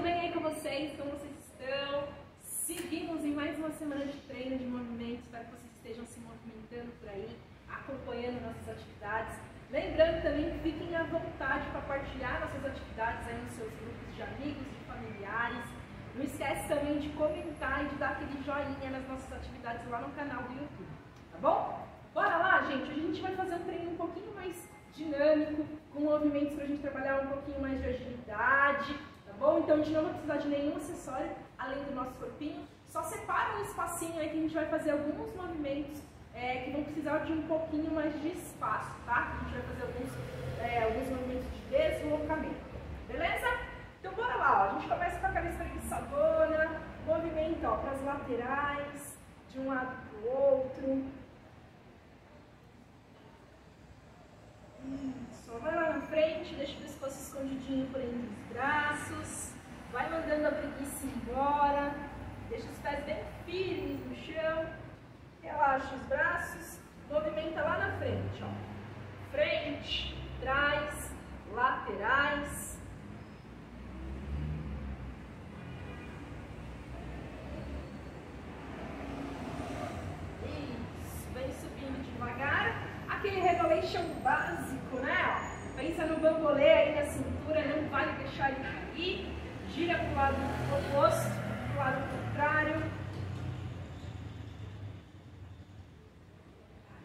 tudo bem aí com vocês? Como vocês estão? Seguimos em mais uma semana de treino de movimento. Espero que vocês estejam se movimentando por aí, acompanhando nossas atividades. Lembrando também, fiquem à vontade para partilhar nossas atividades aí nos seus grupos de amigos, de familiares. Não esquece também de comentar e de dar aquele joinha nas nossas atividades lá no canal do YouTube, tá bom? Bora lá, gente! Hoje a gente vai fazer um treino um pouquinho mais dinâmico, com movimentos para a gente trabalhar um pouquinho mais de agilidade, bom? Então a gente não vai precisar de nenhum acessório além do nosso corpinho. Só separa um espacinho aí que a gente vai fazer alguns movimentos é, que vão precisar de um pouquinho mais de espaço, tá? A gente vai fazer alguns, é, alguns movimentos de deslocamento, beleza? Então bora lá, ó. a gente começa com a cabeça espreguiçadora, movimento para as laterais, de um lado para o outro, Isso. Vai lá na frente, deixa o pescoço escondidinho por entre os braços. Vai mandando a preguiça embora. Deixa os pés bem firmes no chão. Relaxa os braços. Movimenta lá na frente, ó. Frente, trás, laterais. Isso. Vem subindo devagar aquele revelation básico, né? Ó. Pensa no bambolê aí na cintura, não vai deixar ele cair. Gira para o lado oposto, para o lado contrário.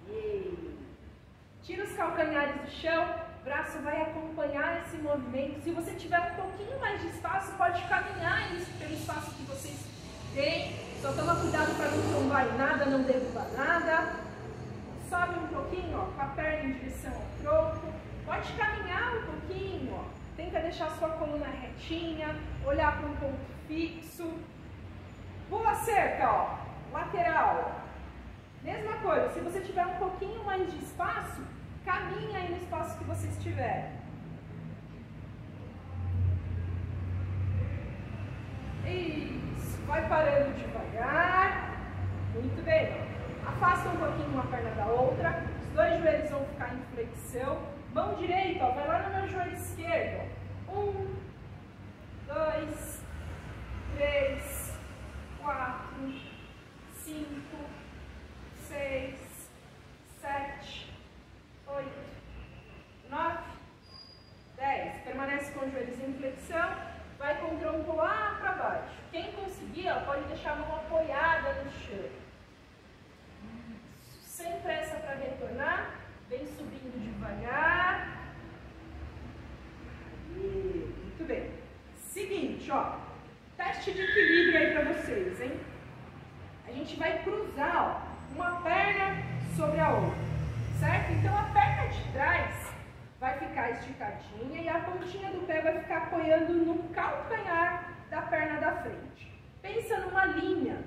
Aí. Tira os calcanhares do chão, o braço vai acompanhar esse movimento. Se você tiver um pouquinho mais de espaço, pode caminhar isso pelo espaço que vocês têm. Só toma cuidado para não tombar em nada, não derrubar nada sobe um pouquinho, ó, com a perna em direção ao tronco. Pode caminhar um pouquinho, ó. Tenta deixar sua coluna retinha, olhar para um ponto fixo. Pula cerca, ó, lateral. Mesma coisa, se você tiver um pouquinho mais de espaço, caminha aí no espaço que você estiver. Isso, vai parando devagar. Muito bem. Afasta um pouquinho uma perna da outra. Os dois joelhos vão ficar em flexão. Mão direita, ó, vai lá no meu joelho esquerdo. Um, dois, três, quatro, cinco, seis, sete, oito, nove, dez. Permanece com os joelhos em flexão. Vai com o tronco lá para baixo. Quem conseguir, ó, pode deixar a mão apoiada no chão sem pressa para retornar, vem subindo devagar. E, muito bem. Seguinte, ó, teste de equilíbrio aí para vocês, hein? A gente vai cruzar ó, uma perna sobre a outra, certo? Então a perna de trás vai ficar esticadinha e a pontinha do pé vai ficar apoiando no calcanhar da perna da frente. Pensa numa linha,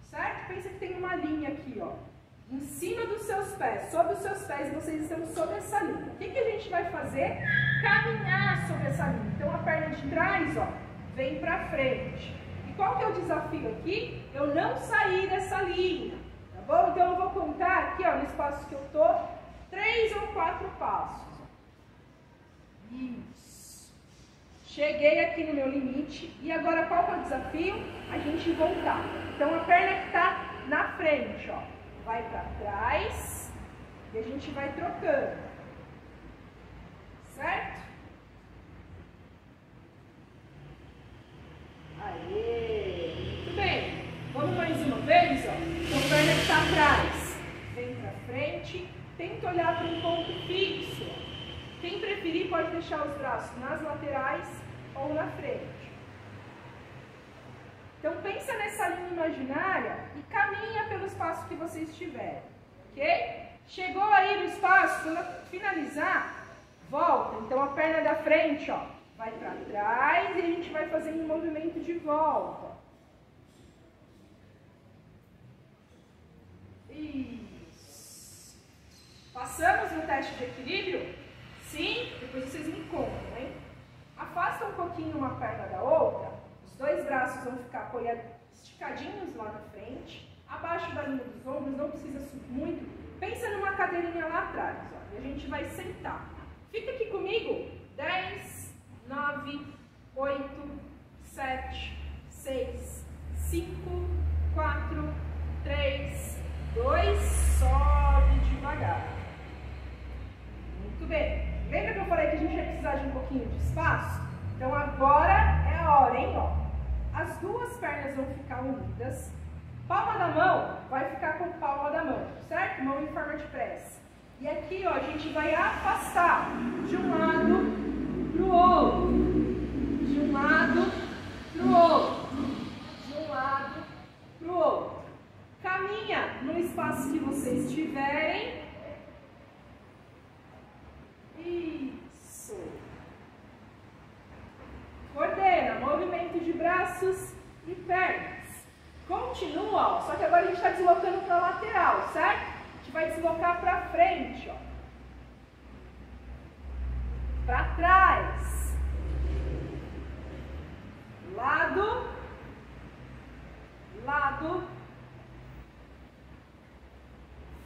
certo? Pensa que tem uma linha aqui, ó em cima dos seus pés, sobre os seus pés, vocês estão sobre essa linha. O que, que a gente vai fazer? Caminhar sobre essa linha. Então a perna de trás, ó, vem para frente. E qual que é o desafio aqui? Eu não sair dessa linha, tá bom? Então eu vou contar aqui, ó, no espaço que eu tô, três ou quatro passos. Isso. Cheguei aqui no meu limite. E agora qual que é o desafio? A gente voltar. Então a perna que está na frente, ó vai para trás e a gente vai trocando. Certo? Aê! Muito bem. Vamos mais uma vez, ó. Então, perna que está atrás. Vem para frente. Tenta olhar para um ponto fixo. Quem preferir pode deixar os braços nas laterais ou na frente. Então pensa nessa linha imaginária e caminha pelo espaço que você estiver, ok? Chegou aí no espaço, quando finalizar, volta. Então a perna da frente, ó, vai para trás e a gente vai fazendo um movimento de volta. Isso. Passamos no teste de equilíbrio? Sim? Depois vocês me contam, hein? Afasta um pouquinho uma perna da outra dois braços vão ficar apoiados, esticadinhos lá na frente, abaixo da linha dos ombros, não precisa subir muito. Pensa numa cadeirinha lá atrás, ó, e a gente vai sentar. Fica aqui comigo. 10, nove, oito, sete, seis, cinco, quatro, três, dois. Sobe devagar. Muito bem. Lembra que eu falei que a gente vai precisar de um pouquinho de espaço? Então agora é a hora, hein? Ó. As duas pernas vão ficar unidas. Palma da mão vai ficar com palma da mão, certo? Mão em forma de prece. E aqui, ó, a gente vai afastar de um lado. Braços e pernas. Continua, ó, só que agora a gente está deslocando para a lateral, certo? gente vai deslocar para frente, ó. Para trás. Lado. Lado.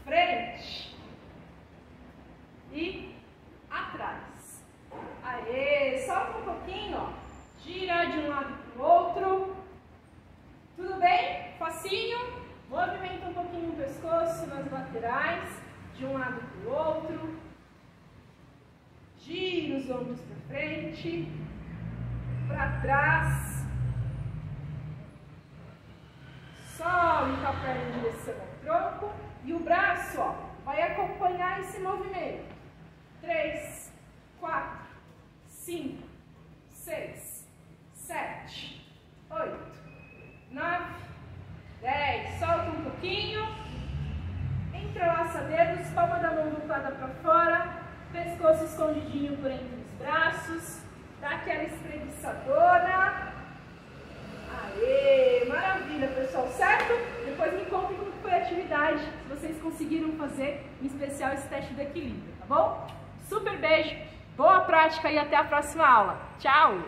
Frente. E atrás. Aê, solta um pouquinho, ó. Gira de um lado para o outro. Tudo bem? Facinho? Movimenta um pouquinho o pescoço nas laterais, de um lado para o outro. Gira os ombros para frente, para trás. Sobe com a perna em direção ao tronco. E o braço, ó, vai acompanhar esse movimento. Três, quatro, cinco, seis, sete, oito, nove, 10. Solta um pouquinho. Entrelaça dedos, palma da mão voltada para fora. Pescoço escondidinho por entre os braços. Dá aquela espreguiçadora. Aê, maravilha, pessoal, certo? Depois me contem como foi a atividade, se vocês conseguiram fazer, em especial esse teste do equilíbrio, tá bom? Super beijo, boa prática e até a próxima aula. Tchau!